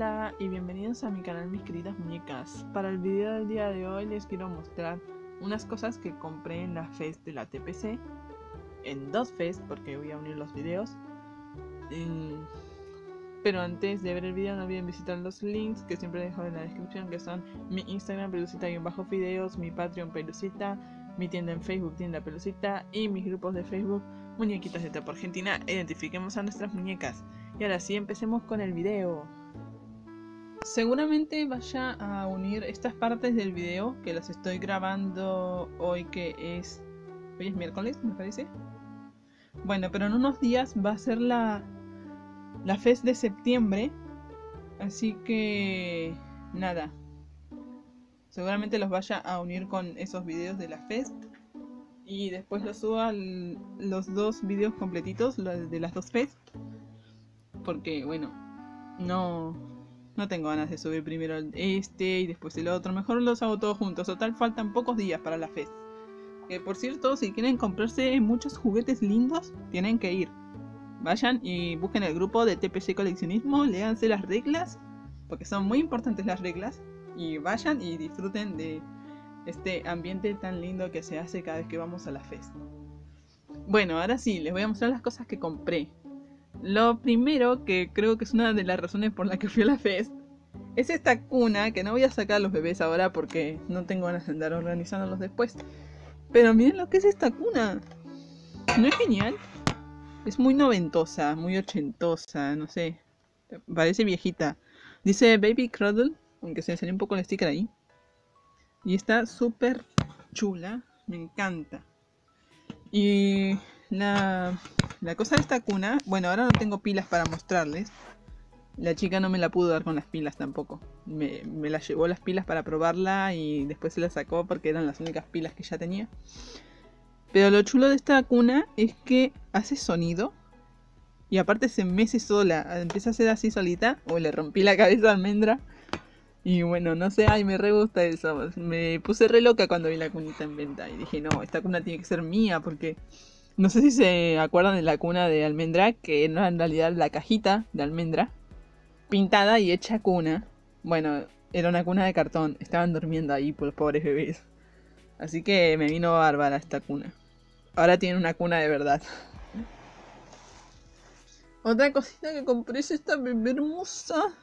Hola y bienvenidos a mi canal mis queridas muñecas. Para el video del día de hoy les quiero mostrar unas cosas que compré en la Fest de la TPC. En dos Fest porque voy a unir los videos. Pero antes de ver el video no olviden visitar los links que siempre dejo en la descripción que son mi Instagram pelucita-videos, mi Patreon pelucita, mi tienda en Facebook tienda pelucita y mis grupos de Facebook muñequitas de Tapo Argentina. Identifiquemos a nuestras muñecas. Y ahora sí, empecemos con el video. Seguramente vaya a unir estas partes del video que las estoy grabando hoy que es... Hoy es miércoles, me parece. Bueno, pero en unos días va a ser la, la FES de septiembre. Así que... Nada. Seguramente los vaya a unir con esos videos de la FES. Y después los suba los dos videos completitos de las dos FES. Porque, bueno, no, no tengo ganas de subir primero este y después el otro. Mejor los hago todos juntos. Total, faltan pocos días para la FES. Que por cierto, si quieren comprarse muchos juguetes lindos, tienen que ir. Vayan y busquen el grupo de TPC Coleccionismo, léanse las reglas, porque son muy importantes las reglas. Y vayan y disfruten de este ambiente tan lindo que se hace cada vez que vamos a la FES. Bueno, ahora sí, les voy a mostrar las cosas que compré. Lo primero, que creo que es una de las razones por las que fui a la fest, es esta cuna, que no voy a sacar a los bebés ahora porque no tengo ganas de andar organizándolos después. Pero miren lo que es esta cuna. ¿No es genial? Es muy noventosa, muy ochentosa, no sé. Parece viejita. Dice Baby Cradle, aunque se salió un poco el sticker ahí. Y está súper chula, me encanta. Y la, la cosa de esta cuna, bueno, ahora no tengo pilas para mostrarles. La chica no me la pudo dar con las pilas tampoco. Me, me la llevó las pilas para probarla y después se la sacó porque eran las únicas pilas que ya tenía. Pero lo chulo de esta cuna es que hace sonido. Y aparte se mece sola. Empieza a ser así solita. O le rompí la cabeza a almendra. Y bueno, no sé, ay, me re gusta eso. Me puse re loca cuando vi la cunita en venta. Y dije, no, esta cuna tiene que ser mía porque no sé si se acuerdan de la cuna de almendra, que era en realidad la cajita de almendra, pintada y hecha cuna. Bueno, era una cuna de cartón, estaban durmiendo ahí por los pobres bebés. Así que me vino bárbara esta cuna. Ahora tiene una cuna de verdad. Otra cosita que compré es esta bebé hermosa.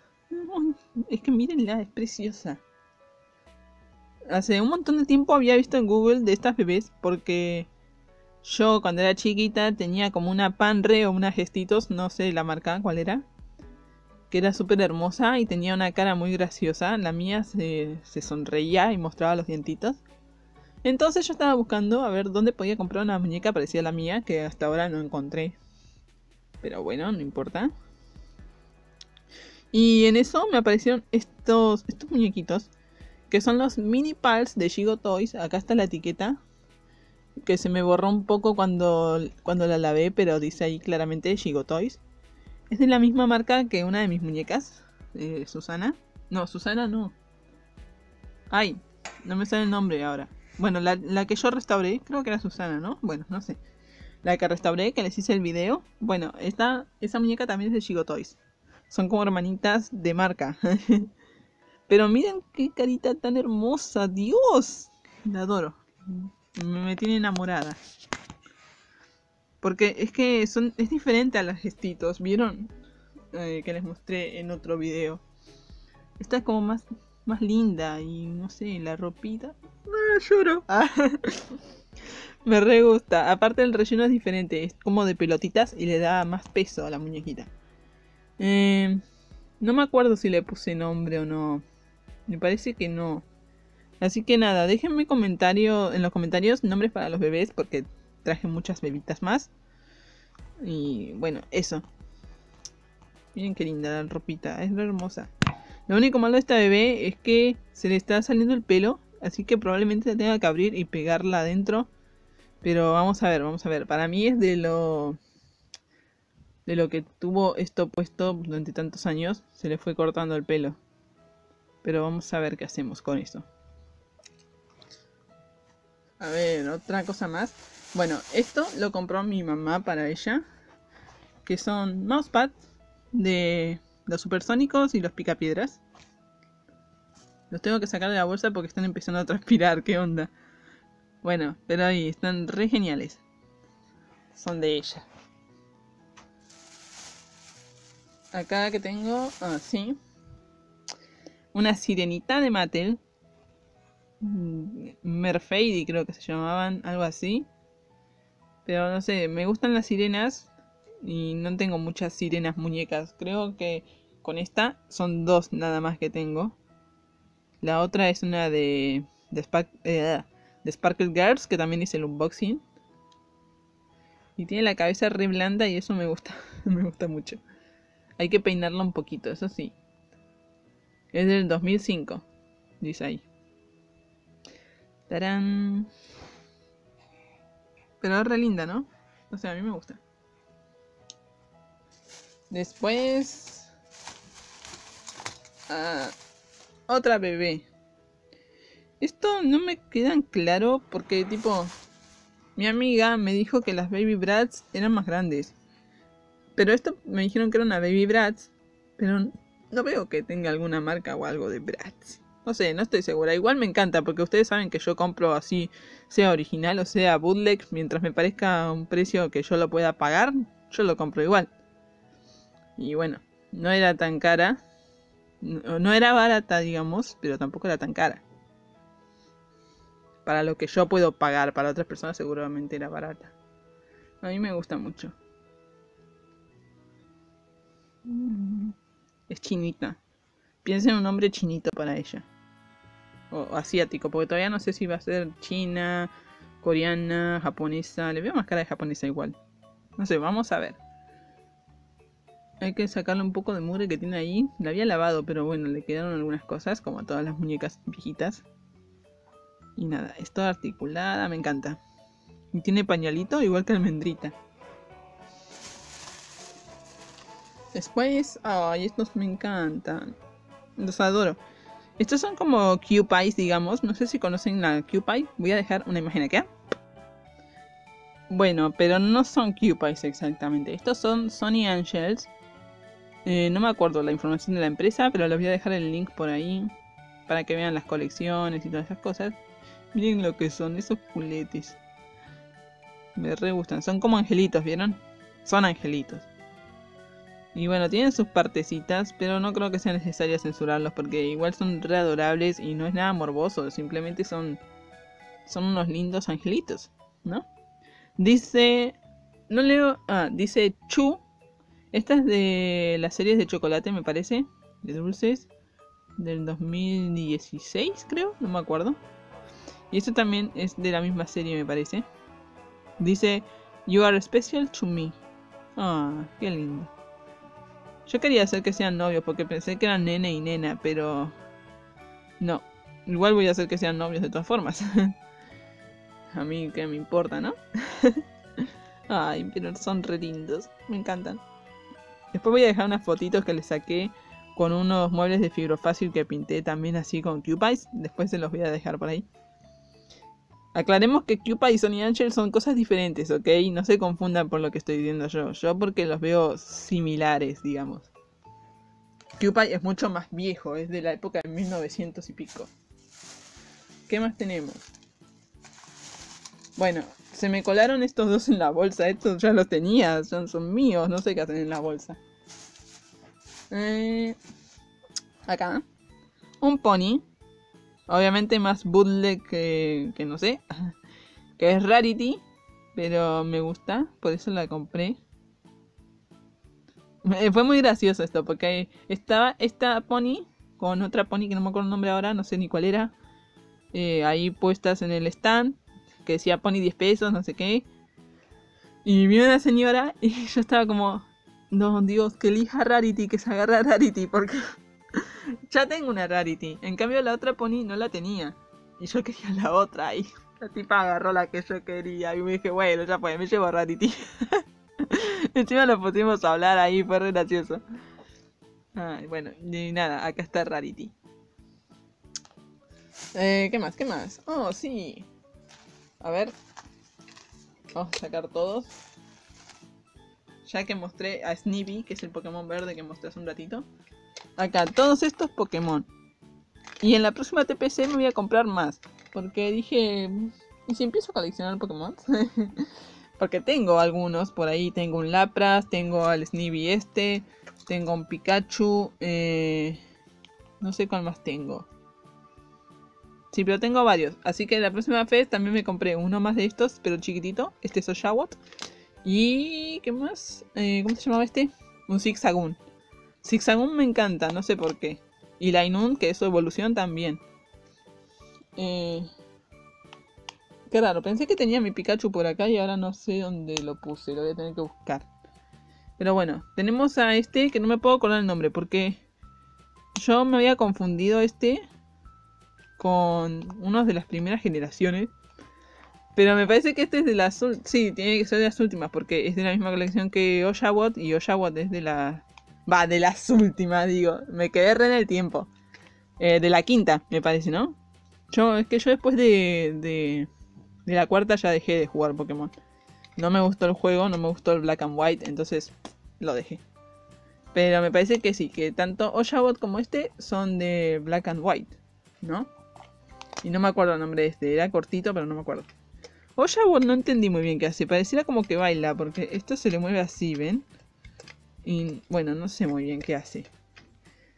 Es que mírenla, es preciosa. Hace un montón de tiempo había visto en Google de estas bebés porque yo cuando era chiquita tenía como una panre o una gestitos, no sé la marca cuál era, que era súper hermosa y tenía una cara muy graciosa. La mía se, sonreía y mostraba los dientitos. Entonces yo estaba buscando a ver dónde podía comprar una muñeca parecida a la mía, que hasta ahora no encontré. Pero bueno, no importa. Y en eso me aparecieron estos, estos muñequitos, que son los mini pals de Shigo Toys. Acá está la etiqueta que se me borró un poco cuando, cuando la lavé, pero dice ahí claramente Shigo Toys. Es de la misma marca que una de mis muñecas, eh, Susana. No, Susana no. Ay, no me sale el nombre ahora. Bueno, la, que yo restauré, creo que era Susana, ¿no? Bueno, no sé. La que restauré, que les hice el video. Bueno, esta, esa muñeca también es de Shigo Toys. Son como hermanitas de marca. Pero miren qué carita tan hermosa, Dios. La adoro me tiene enamorada. Porque es que son, es diferente a las gestitos, ¿vieron? Eh, que les mostré en otro video. Esta es como más, más linda y no sé, la ropita. Ah, lloro. me re gusta. Aparte el relleno es diferente, es como de pelotitas y le da más peso a la muñequita. Eh, no me acuerdo si le puse nombre o no. Me parece que no. Así que nada, déjenme comentario, en los comentarios nombres para los bebés porque traje muchas bebitas más. Y bueno, eso. Miren qué linda la ropita, es hermosa. Lo único malo de esta bebé es que se le está saliendo el pelo, así que probablemente la tenga que abrir y pegarla adentro. Pero vamos a ver, vamos a ver. Para mí es de lo de lo que tuvo esto puesto durante tantos años, se le fue cortando el pelo. Pero vamos a ver qué hacemos con eso. A ver, otra cosa más. Bueno, esto lo compró mi mamá para ella. Que son mousepads de Los supersónicos y los picapiedras. Los tengo que sacar de la bolsa porque están empezando a transpirar, ¿qué onda? Bueno, pero ahí están re geniales. Son de ella. Acá que tengo, ah, sí. Una sirenita de Mattel. Mm, Merfady creo que se llamaban, algo así. Pero no sé, me gustan las sirenas y no tengo muchas sirenas muñecas. Creo que con esta son dos nada más que tengo. La otra es una de, de, eh, de Sparkle Girls, que también hice el unboxing. Y tiene la cabeza re blanda y eso me gusta, me gusta mucho. Hay que peinarla un poquito, eso sí. Es del 2005, dice ahí. Pero es re linda, ¿no? O sea, a mí me gusta. Después... Ah, otra bebé. Esto no me quedan claro porque tipo... Mi amiga me dijo que las Baby Brats eran más grandes. Pero esto me dijeron que era una Baby Brats. Pero no veo que tenga alguna marca o algo de Brats. No sé, no estoy segura. Igual me encanta porque ustedes saben que yo compro así, sea original o sea bootleg, mientras me parezca un precio que yo lo pueda pagar, yo lo compro igual. Y bueno, no era tan cara. No, era barata, digamos, pero tampoco era tan cara. Para lo que yo puedo pagar, para otras personas seguramente era barata. A mí me gusta mucho. Es chinita. Piensa en un nombre chinito para ella o asiático, porque todavía no sé si va a ser china, coreana, japonesa. Le veo más cara de japonesa igual. No sé, vamos a ver. Hay que sacarle un poco de mugre que tiene ahí. La había lavado, pero bueno, le quedaron algunas cosas, como a todas las muñecas viejitas. Y nada, es toda articulada, me encanta. Y tiene pañalito igual que almendrita. Después, ay, estos me encantan. Los adoro. Estos son como Q-Pies, digamos. No sé si conocen la Q-Pie. Voy a dejar una imagen aquí. Bueno, pero no son Q-Pies exactamente. Estos son Sony Angels. Eh, no me acuerdo la información de la empresa, pero les voy a dejar el link por ahí. Para que vean las colecciones y todas esas cosas. Miren lo que son esos culetes. Me re gustan. Son como angelitos, ¿vieron? Son angelitos. Y bueno, tienen sus partecitas, pero no creo que sea necesario censurarlos porque igual son re adorables y no es nada morboso, simplemente son son unos lindos angelitos, ¿no? Dice, no leo, ah, dice Chu. Esta es de las series de chocolate, me parece, de dulces del 2016, creo, no me acuerdo. Y esto también es de la misma serie, me parece. Dice, You are special to me. Ah, qué lindo. Yo quería hacer que sean novios porque pensé que eran nene y nena, pero... No. Igual voy a hacer que sean novios de todas formas. a mí que me importa, ¿no? Ay, pero son re lindos. Me encantan. Después voy a dejar unas fotitos que les saqué con unos muebles de fibrofácil que pinté también así con Cupies. Después se los voy a dejar por ahí. Aclaremos que Cupid y Angel son cosas diferentes, ¿ok? No se confundan por lo que estoy diciendo yo. Yo porque los veo similares, digamos. Cupid es mucho más viejo, es de la época de 1900 y pico. ¿Qué más tenemos? Bueno, se me colaron estos dos en la bolsa. Estos ya los tenía, son, son míos, no sé qué hacen en la bolsa. Eh, acá. Un pony Obviamente más bootleg que, que no sé. Que es Rarity. Pero me gusta. Por eso la compré. Fue muy gracioso esto. Porque estaba esta pony. Con otra pony que no me acuerdo el nombre ahora. No sé ni cuál era. Eh, ahí puestas en el stand. Que decía pony 10 pesos. No sé qué. Y vino una señora. Y yo estaba como. No, Dios, que elija Rarity. Que se agarra Rarity. Porque ya tengo una Rarity. En cambio la otra Pony no la tenía. Y yo quería la otra. Y la tipa agarró la que yo quería. Y me dije, bueno, ya pues, me llevo Rarity. Encima lo pusimos a hablar ahí, fue re gracioso. Ay, bueno, y nada, acá está Rarity. Eh, ¿Qué más? ¿Qué más? Oh, sí. A ver. Vamos a sacar todos. ya que mostré a Sneevy, que es el Pokémon verde que mostré hace un ratito. Acá, todos estos Pokémon. Y en la próxima TPC me voy a comprar más. Porque dije, ¿y si empiezo a coleccionar Pokémon? porque tengo algunos por ahí. Tengo un Lapras, tengo al Snivy este, tengo un Pikachu. Eh, no sé cuál más tengo. Sí, pero tengo varios. Así que la próxima vez también me compré uno más de estos, pero chiquitito. Este es Oshawott. Y... ¿qué más? Eh, ¿Cómo se llamaba este? Un Zigzagoon. Zigzagoon me encanta, no sé por qué. Y Lainun, que es su evolución también. Eh... Qué raro, pensé que tenía mi Pikachu por acá y ahora no sé dónde lo puse, lo voy a tener que buscar. Pero bueno, tenemos a este que no me puedo acordar el nombre porque yo me había confundido este con unos de las primeras generaciones. Pero me parece que este es de las... Sí, tiene que ser de las últimas porque es de la misma colección que Oshawott y Oshawott es de la... Va, de las últimas, digo. Me quedé re en el tiempo. Eh, de la quinta, me parece, ¿no? Yo, es que yo después de, de, de la cuarta ya dejé de jugar Pokémon. No me gustó el juego, no me gustó el Black and White, entonces lo dejé. Pero me parece que sí, que tanto Oshawott como este son de Black and White, ¿no? Y no me acuerdo el nombre de este, era cortito, pero no me acuerdo. Oshawott no entendí muy bien qué hace, pareciera como que baila, porque esto se le mueve así, ¿ven? Y bueno, no sé muy bien qué hace.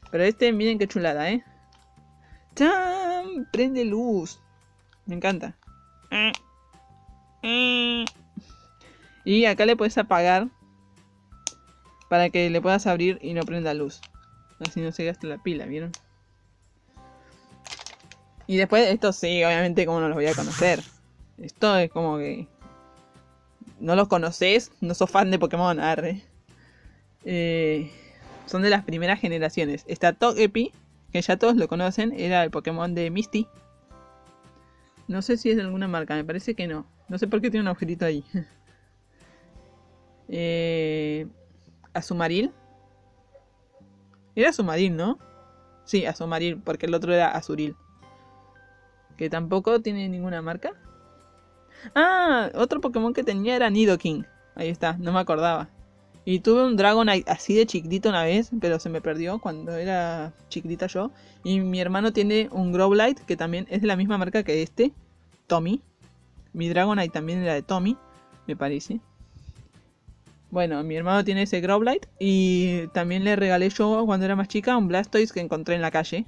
Pero este, miren qué chulada, ¿eh? ¡Cham! Prende luz. Me encanta. Y acá le puedes apagar para que le puedas abrir y no prenda luz. Así no se gasta la pila, ¿vieron? Y después, esto sí, obviamente, como no los voy a conocer. Esto es como que. No los conoces, no sos fan de Pokémon, arre. Eh, son de las primeras generaciones. Está Togepi, que ya todos lo conocen, era el Pokémon de Misty. No sé si es de alguna marca, me parece que no. No sé por qué tiene un agujerito ahí. eh, Azumaril. Era Azumaril, ¿no? Sí, Azumaril, porque el otro era Azuril. Que tampoco tiene ninguna marca. Ah, otro Pokémon que tenía era Nidoking. Ahí está, no me acordaba. Y tuve un Dragonite así de chiquitito una vez, pero se me perdió cuando era chiquitita yo. Y mi hermano tiene un Growlite que también es de la misma marca que este, Tommy. Mi Dragonite también era de Tommy, me parece. Bueno, mi hermano tiene ese Growlite y también le regalé yo cuando era más chica un Blastoise que encontré en la calle.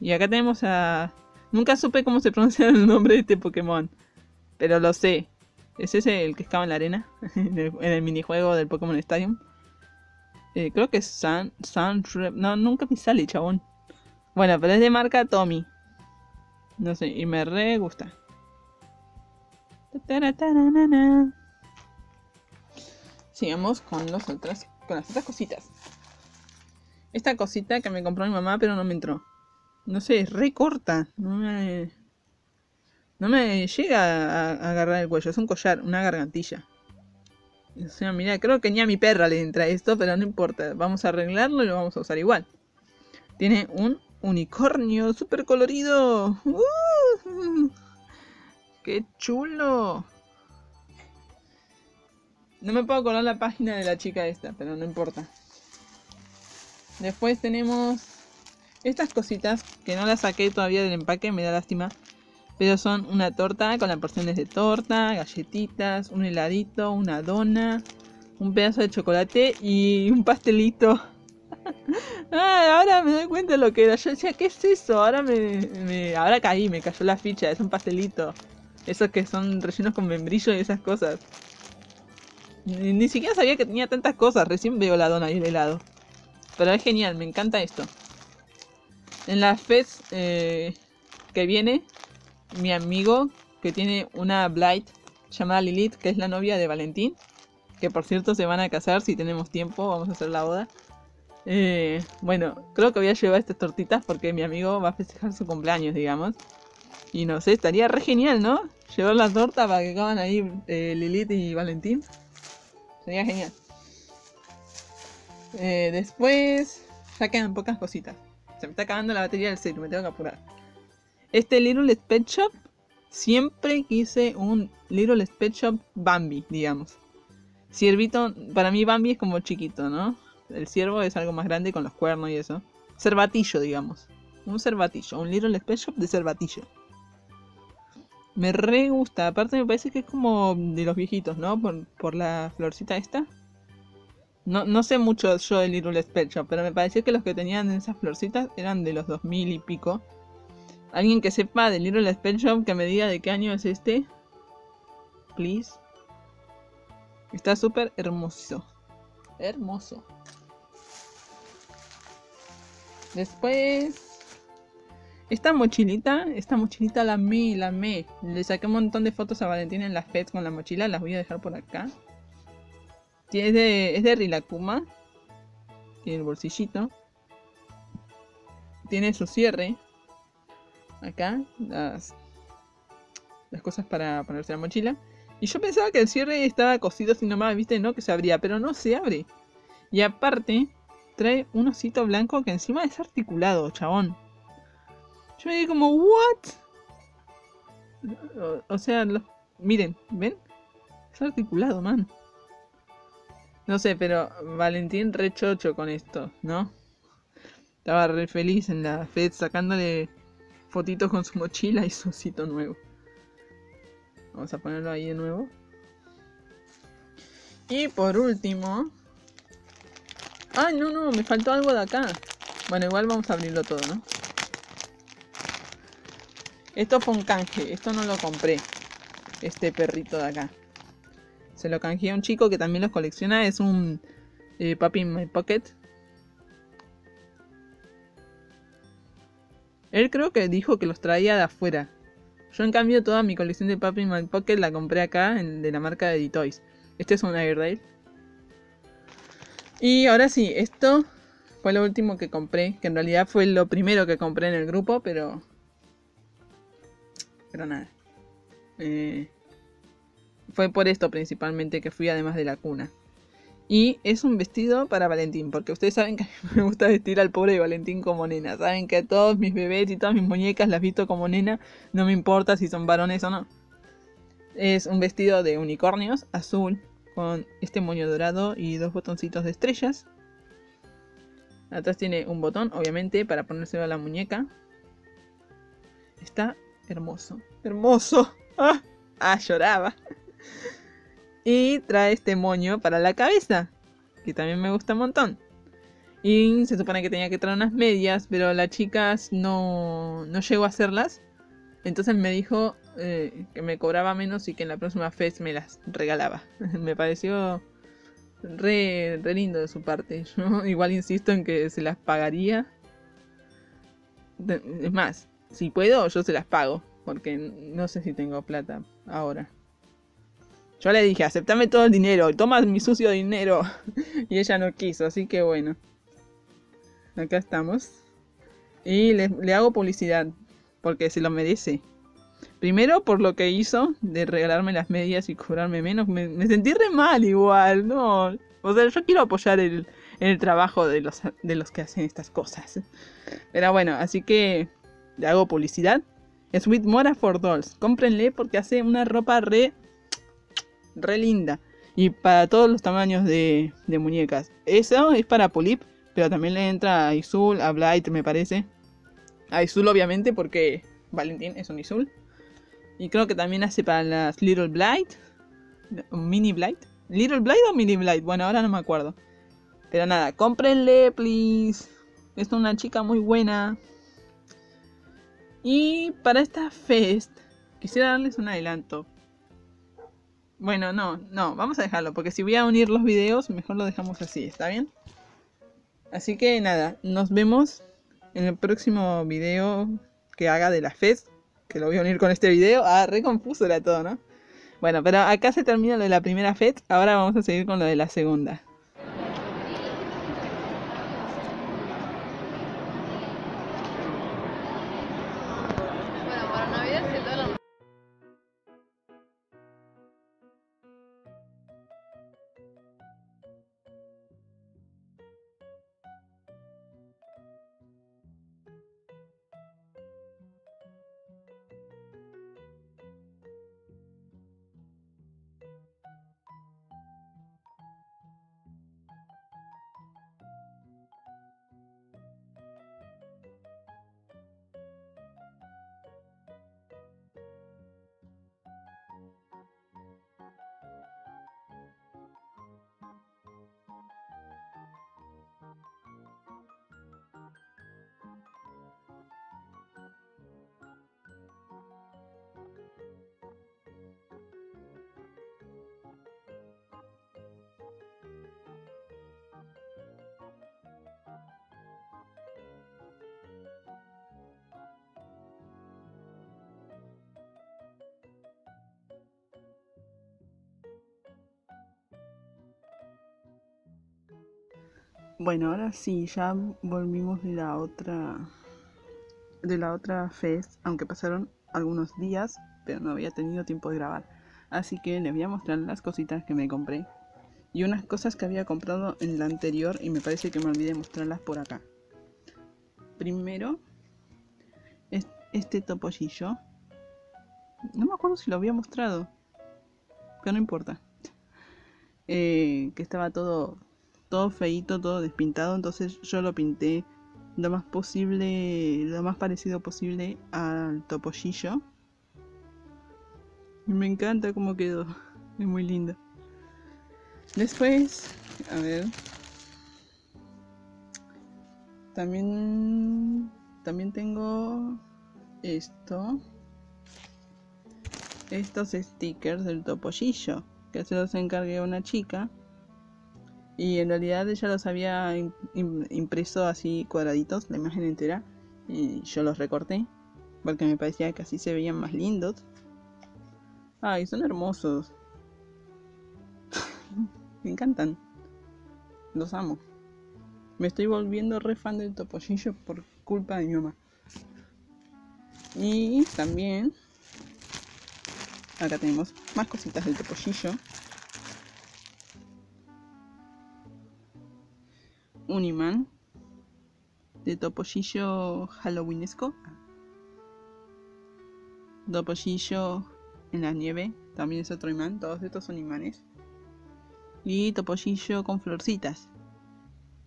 Y acá tenemos a... Nunca supe cómo se pronuncia el nombre de este Pokémon. Pero lo sé. ¿Es ese el que estaba en la arena? en, el, minijuego del Pokémon Stadium. Eh, creo que es Sun... Sun... No, nunca me sale, chabón. Bueno, pero es de marca Tommy. No sé, y me re gusta. Sigamos con, los otras, con las otras cositas. Esta cosita que me compró mi mamá, pero no me entró no sé, es re corta. No me, no me llega a, agarrar el cuello. Es un collar, una gargantilla. O sea, mira, creo que ni a mi perra le entra esto, pero no importa. Vamos a arreglarlo y lo vamos a usar igual. Tiene un unicornio súper colorido. ¡Uh! ¡Qué chulo! No me puedo acordar la página de la chica esta, pero no importa. Después tenemos estas cositas que no las saqué todavía del empaque, me da lástima. Pero son una torta con las porciones de torta, galletitas, un heladito, una dona, un pedazo de chocolate y un pastelito. ahora me doy cuenta de lo que era. Yo decía, ¿qué es eso? Ahora me, ahora caí, me cayó la ficha, es un pastelito. Esos que son rellenos con membrillo y esas cosas. Ni, ni siquiera sabía que tenía tantas cosas, recién veo la dona y el helado. Pero es genial, me encanta esto. En la FES eh, que viene, mi amigo que tiene una Blight llamada Lilith, que es la novia de Valentín, que por cierto se van a casar si tenemos tiempo, vamos a hacer la boda. Eh, bueno, creo que voy a llevar estas tortitas porque mi amigo va a festejar su cumpleaños, digamos. Y no sé, estaría re genial, ¿no? Llevar la torta para que acaban ahí eh, Lilith y Valentín. Sería genial. después, ya quedan pocas cositas. Se me está acabando la batería del celu, me tengo que apurar. Este Little Pet Shop, siempre quise un Little Pet Shop Bambi, digamos. Ciervito, para mí Bambi es como chiquito, ¿no? El ciervo es algo más grande con los cuernos y eso. Cervatillo, digamos. Un cervatillo, un Little Special de cervatillo. Me re gusta, aparte me parece que es como de los viejitos, ¿no? Por, por la florcita esta. No, no sé mucho yo de Little Special, pero me pareció que los que tenían esas florcitas eran de los 2000 y pico. Alguien que sepa de Little Special que me diga de qué año es este. Please. Está súper hermoso. Hermoso. Después... Esta mochilita, esta mochilita la amé, la amé. Le saqué un montón de fotos a Valentín en las FEDs con la mochila, las voy a dejar por acá. Es de, es de Rilakuma. Tiene el bolsillito. Tiene su cierre. Acá, las, las cosas para ponerse la mochila. Y yo pensaba que el cierre estaba cosido así nomás, viste, no que se abría, pero no se abre. Y aparte, trae un osito blanco que encima es articulado, chabón. Yo me di como, ¿what? O, sea, miren, ¿ven? Es articulado, man. No sé, pero Valentín re chocho con esto, ¿no? Estaba re feliz en la FED sacándole fotitos con su mochila y su osito nuevo. Vamos a ponerlo ahí de nuevo. Y por último... ¡Ay, no, no! Me faltó algo de acá. Bueno, igual vamos a abrirlo todo, ¿no? Esto fue un canje. Esto no lo compré. Este perrito de acá. Se lo canjeé a un chico que también los colecciona. Es un eh, Puppy in My Pocket. Él creo que dijo que los traía de afuera. Yo en cambio toda mi colección de Puppy My Pocket la compré acá en, de la marca de D-Toys. Este es un Airedale. Y ahora sí, esto fue lo último que compré, que en realidad fue lo primero que compré en el grupo, pero... Pero nada. Eh, fue por esto principalmente que fui además de la cuna. Y es un vestido para Valentín, porque ustedes saben que a mí me gusta vestir al pobre Valentín como nena. Saben que a todos mis bebés y todas mis muñecas las visto como nena, no me importa si son varones o no. Es un vestido de unicornios, azul, con este moño dorado y dos botoncitos de estrellas. Atrás tiene un botón, obviamente, para ponérselo a la muñeca. Está hermoso. ¡Hermoso! ¡Ah! ah lloraba! Y trae este moño para la cabeza, que también me gusta un montón. Y se supone que tenía que traer unas medias, pero la chica no, no llegó a hacerlas. Entonces me dijo eh, que me cobraba menos y que en la próxima fest me las regalaba. me pareció re, re, lindo de su parte. Yo igual insisto en que se las pagaría. Es más, si puedo, yo se las pago. Porque no sé si tengo plata ahora. Yo le dije, aceptame todo el dinero, toma mi sucio dinero. y ella no quiso, así que bueno. Acá estamos. Y le, hago publicidad, porque se lo merece. Primero por lo que hizo de regalarme las medias y cobrarme menos. Me, sentí re mal igual, ¿no? O sea, yo quiero apoyar el, el trabajo de los, de los que hacen estas cosas. Pero bueno, así que le hago publicidad. Sweet Mora for Dolls. Cómprenle porque hace una ropa re re linda. Y para todos los tamaños de, muñecas. Eso es para Polip, pero también le entra a Isul, a Blight, me parece. A Isul, obviamente, porque Valentín es un Isul. Y creo que también hace para las Little Blight. Mini Blight. ¿Little Blight o Mini Blight? Bueno, ahora no me acuerdo. Pero nada, cómprenle, please. Es una chica muy buena. Y para esta fest, quisiera darles un adelanto. Bueno, no, no, vamos a dejarlo, porque si voy a unir los videos, mejor lo dejamos así, ¿está bien? Así que nada, nos vemos en el próximo video que haga de la FES, que lo voy a unir con este video. Ah, re confuso era todo, ¿no? Bueno, pero acá se termina lo de la primera FES, ahora vamos a seguir con lo de la segunda. Bueno, ahora sí, ya volvimos de la otra de la otra fest, aunque pasaron algunos días, pero no había tenido tiempo de grabar. Así que les voy a mostrar las cositas que me compré y unas cosas que había comprado en la anterior y me parece que me olvidé mostrarlas por acá. Primero, este topollillo. No me acuerdo si lo había mostrado, pero no importa. Eh, que estaba todo, todo feito, todo despintado, entonces yo lo pinté lo más posible, lo más parecido posible al topollillo. Me encanta cómo quedó, es muy lindo. Después, a ver. También también tengo esto. Estos stickers del topollillo que se los encargué a una chica y en realidad ella los había impreso así cuadraditos, la imagen entera, y yo los recorté porque me parecía que así se veían más lindos. Ay, son hermosos. me encantan. Los amo. Me estoy volviendo re fan del topollillo por culpa de mi mamá. Y también acá tenemos más cositas del topollillo. Un imán de topollillo halloweenesco. Topollillo en la nieve, también es otro imán, todos estos son imanes. Y topollillo con florcitas,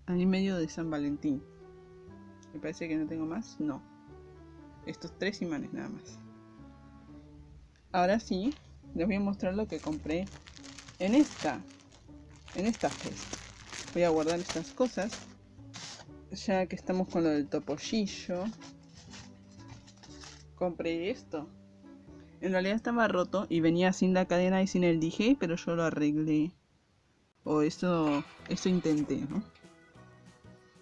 al medio de San Valentín. Me parece que no tengo más, no. Estos tres imanes nada más. Ahora sí, les voy a mostrar lo que compré en esta, en esta fiesta voy a guardar estas cosas. Ya que estamos con lo del topollillo. Compré esto. En realidad estaba roto y venía sin la cadena y sin el dije pero yo lo arreglé. O eso eso intenté ¿no?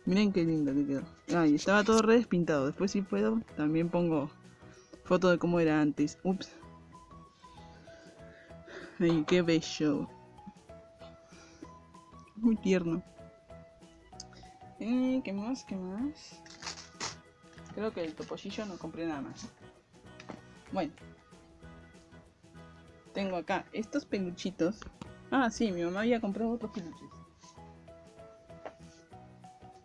miren qué lindo que quedó. Ah, estaba todo re despintado después si puedo también pongo foto de cómo era antes. Ups. Ay qué bello muy tierno. Eh, ¿Qué más? ¿Qué más? Creo que el topollillo no compré nada más. Bueno. Tengo acá estos peluchitos. Ah, sí, mi mamá había comprado otros peluches.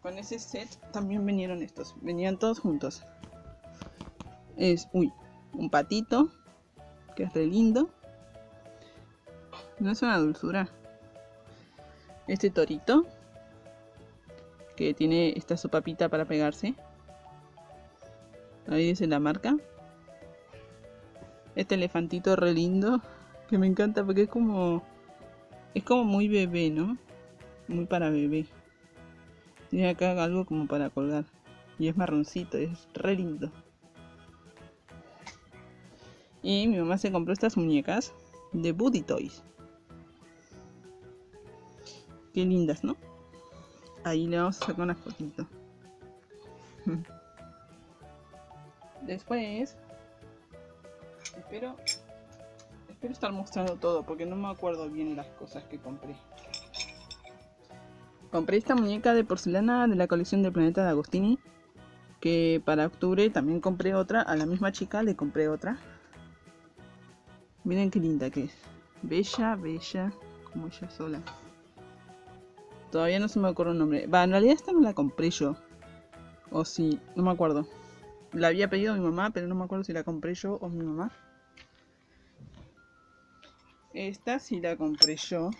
Con ese set también vinieron estos. Venían todos juntos. Es, uy, un patito. Que es re lindo. No es una dulzura este torito que tiene esta sopapita para pegarse. Ahí dice la marca. Este elefantito re lindo que me encanta porque es como es como muy bebé, ¿no? Muy para bebé. Tiene acá algo como para colgar y es marroncito, es re lindo. Y mi mamá se compró estas muñecas de Buddy Toys. Qué lindas, ¿no? Ahí le vamos a sacar una fotito. Después, espero, espero estar mostrando todo porque no me acuerdo bien las cosas que compré. Compré esta muñeca de porcelana de la colección del planeta de Agostini. Que para octubre también compré otra. A la misma chica le compré otra. Miren qué linda que es. Bella, bella, como ella sola. Todavía no se me ocurre un nombre. Va, en realidad esta no la compré yo. O si, no me acuerdo. La había pedido mi mamá, pero no me acuerdo si la compré yo o mi mamá. Esta sí la compré yo.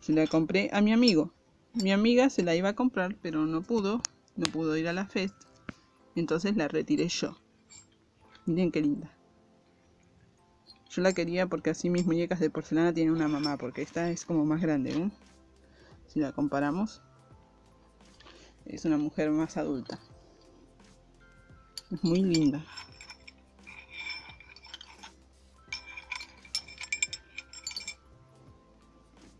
Se la compré a mi amigo. Mi amiga se la iba a comprar, pero no pudo. No pudo ir a la fest. Entonces la retiré yo. Miren qué linda. Yo la quería porque así mis muñecas de porcelana tienen una mamá, porque esta es como más grande, Si la comparamos, es una mujer más adulta. Es muy linda.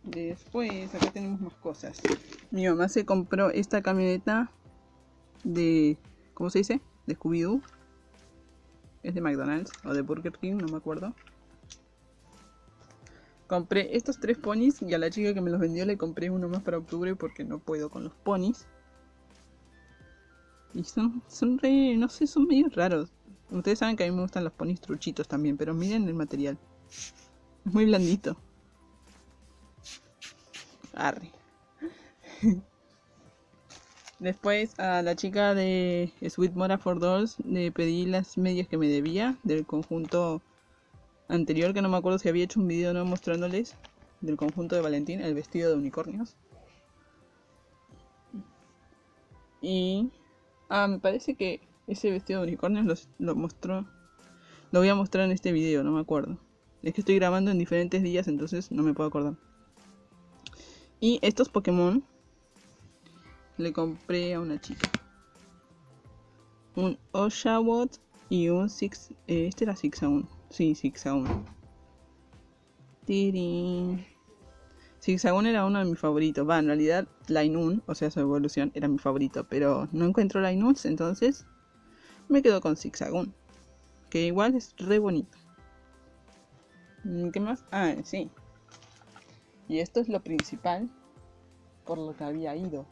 Después, acá tenemos más cosas. Mi mamá se compró esta camioneta de... ¿Cómo se dice? De Scooby-Doo. Es de McDonald's o de Burger King, no me acuerdo. Compré estos tres ponis y a la chica que me los vendió le compré uno más para octubre porque no puedo con los ponis. Y son, son re, no sé, son medio raros. Ustedes saben que a mí me gustan los ponis truchitos también, pero miren el material. Es muy blandito. Arre. Después a la chica de Sweet Mora for Dolls le pedí las medias que me debía del conjunto anterior, que no me acuerdo si había hecho un video no mostrándoles del conjunto de Valentín, el vestido de unicornios. Y... Ah, me parece que ese vestido de unicornios lo mostró... Lo voy a mostrar en este video, no me acuerdo. Es que estoy grabando en diferentes días, entonces no me puedo acordar. Y estos Pokémon le compré a una chica. Un Oshawott y un Six. Eh, este era Six a 1. Sí, Six a 1. Tirin. Six a 1 era uno de mis favoritos. Va, en realidad, Lainun, o sea, su evolución, era mi favorito. Pero no encuentro Lainuns, entonces me quedo con Six a 1. Que igual es re bonito. Mm, ¿Qué más? Ah, sí. Y esto es lo principal por lo que había ido.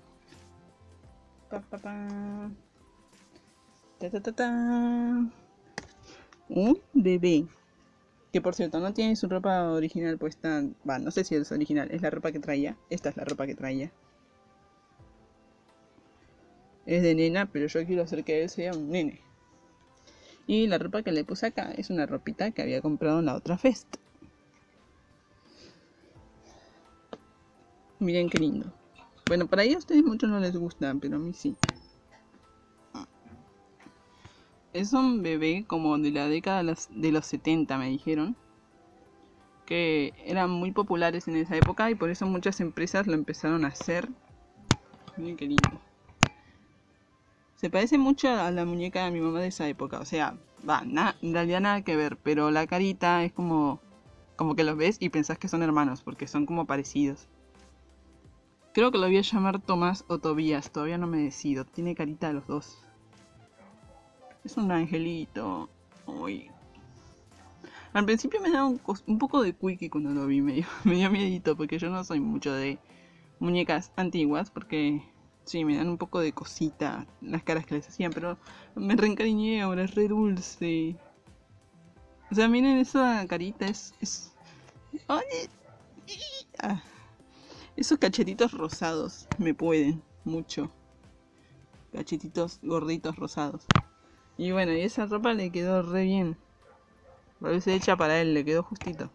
Un bebé. Que por cierto, no tiene su ropa original puesta. Va, no sé si es original, es la ropa que traía. Esta es la ropa que traía. Es de nena, pero yo quiero hacer que él sea un nene. Y la ropa que le puse acá es una ropita que había comprado en la otra festa. Miren qué lindo. Bueno, para ellos ustedes mucho no les gusta, pero a mí sí. Es un bebé como de la década de los 70, me dijeron. Que eran muy populares en esa época y por eso muchas empresas lo empezaron a hacer. Miren qué lindo. Se parece mucho a la muñeca de mi mamá de esa época. O sea, va, en realidad nada que ver, pero la carita es como, como que los ves y pensás que son hermanos, porque son como parecidos. Creo que lo voy a llamar Tomás o Tobías, todavía no me decido. Tiene carita de los dos. Es un angelito. Uy. Al principio me da un, poco de quickie cuando lo vi, me dio miedito, porque yo no soy mucho de muñecas antiguas, porque sí, me dan un poco de cosita las caras que les hacían, pero me reencariñé ahora, es re dulce. O sea, miren esa carita, es... es... Ah. Esos cachetitos rosados me pueden mucho. Cachetitos gorditos rosados. Y bueno, y esa ropa le quedó re bien. Parece hecha para él, le quedó justito.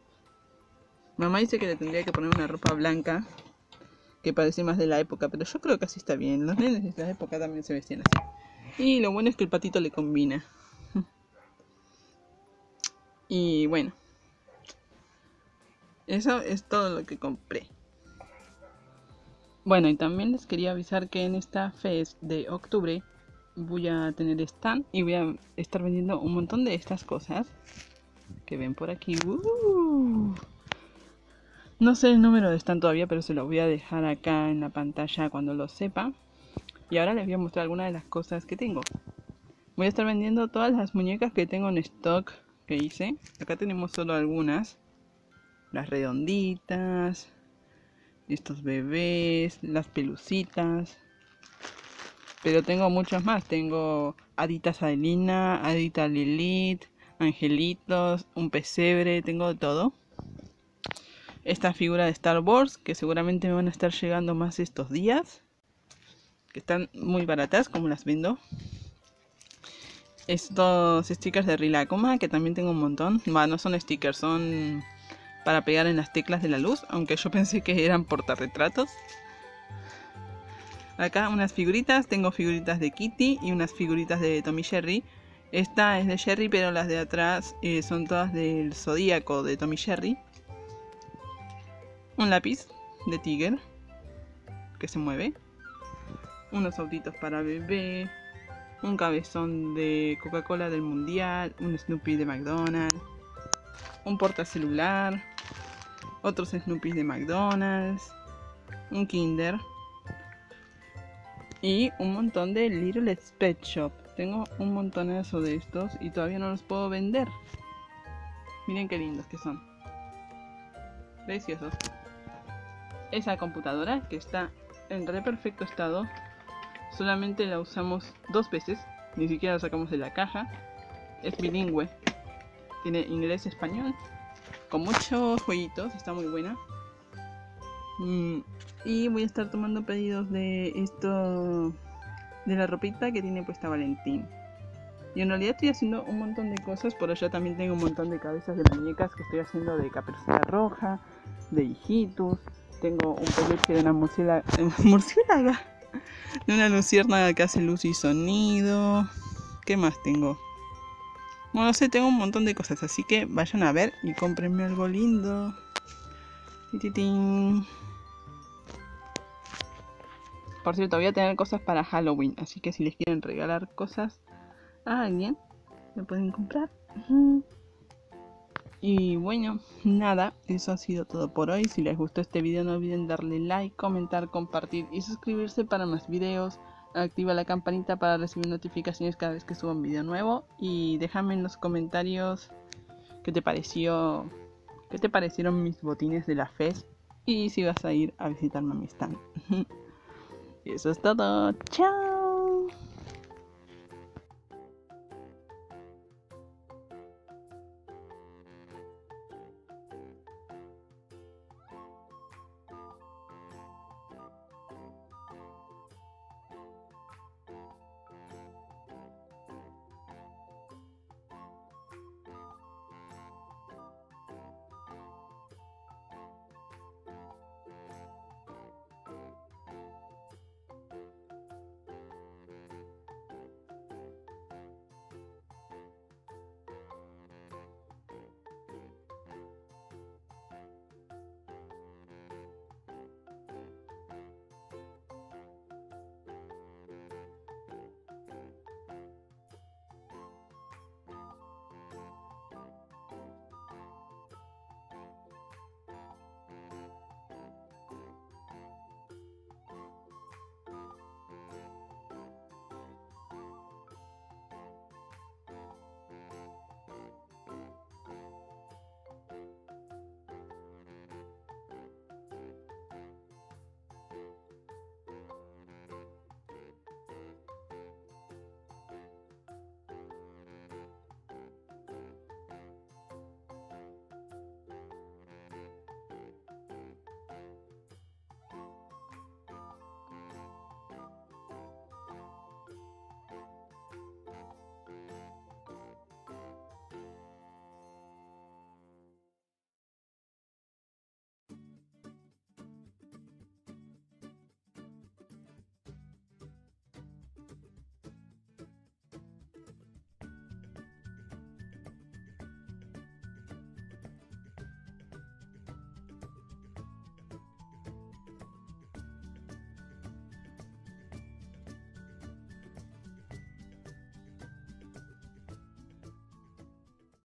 Mamá dice que le tendría que poner una ropa blanca que parece más de la época, pero yo creo que así está bien. Los nenes de la época también se vestían así. Y lo bueno es que el patito le combina. y bueno, eso es todo lo que compré. Bueno, y también les quería avisar que en esta fest de octubre voy a tener stand y voy a estar vendiendo un montón de estas cosas que ven por aquí. ¡Uh! No sé el número de stand todavía, pero se lo voy a dejar acá en la pantalla cuando lo sepa. Y ahora les voy a mostrar algunas de las cosas que tengo. Voy a estar vendiendo todas las muñecas que tengo en stock que hice. Acá tenemos solo algunas. Las redonditas, estos bebés, las pelucitas. Pero tengo muchas más. Tengo Aditas Adelina, Adita Lilith, angelitos, un pesebre, tengo todo. Esta figura de Star Wars, que seguramente me van a estar llegando más estos días. Que están muy baratas, como las vendo. Estos stickers de Rilakuma, que también tengo un montón. Bueno, no son stickers, son para pegar en las teclas de la luz, aunque yo pensé que eran portarretratos. Acá unas figuritas, tengo figuritas de Kitty y unas figuritas de Tommy Jerry. Esta es de Jerry, pero las de atrás eh, son todas del Zodíaco de Tommy Jerry. Un lápiz de Tiger que se mueve. Unos autitos para bebé. Un cabezón de Coca-Cola del Mundial. Un Snoopy de McDonald's un portacelular, otros Snoopy de McDonald's, un Kinder y un montón de Little Pet Shop. Tengo un montonazo de estos y todavía no los puedo vender. Miren qué lindos que son. preciosos. Esa computadora que está en re perfecto estado, solamente la usamos dos veces, ni siquiera la sacamos de la caja. Es bilingüe, tiene inglés-español, con muchos jueguitos, está muy buena. Y voy a estar tomando pedidos de esto, de la ropita que tiene puesta Valentín. Y en realidad estoy haciendo un montón de cosas, por allá también tengo un montón de cabezas de muñecas que estoy haciendo de caperucita roja, de hijitos. Tengo un peluche de una murciélaga, de una luciérnaga que hace luz y sonido. ¿Qué más tengo? Bueno, no sé, tengo un montón de cosas, así que vayan a ver y cómprenme algo lindo. Por cierto, voy a tener cosas para Halloween, así que si les quieren regalar cosas a alguien, me pueden comprar. Y bueno, nada, eso ha sido todo por hoy. Si les gustó este video no olviden darle like, comentar, compartir y suscribirse para más videos. Activa la campanita para recibir notificaciones cada vez que suba un video nuevo. Y déjame en los comentarios qué te pareció, qué te parecieron mis botines de la FES y si vas a ir a visitarme a mi stand. y eso es todo. Chao.